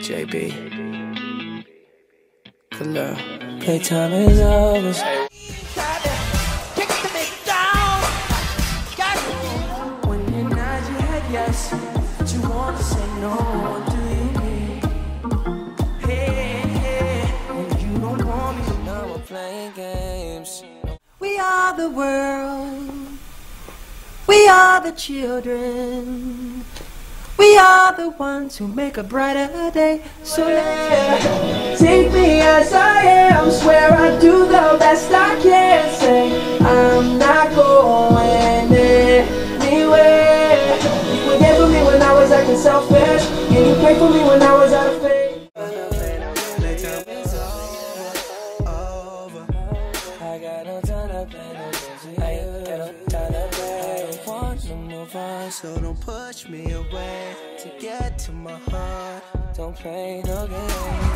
JB. Khalil. Playtime is over. When you nod your head yes, but you want to say no, what do you mean? Hey, hey, when you don't want me, now we're playing games. We are the world. We are the children. Are the ones who make a brighter day. So let's Take me as I am, swear I do the best I can. Say I'm not going anywhere. You were there for me when I was acting selfish, and you prayed for me when I was out of faith. I so don't push me away to get to my heart. Don't play no games.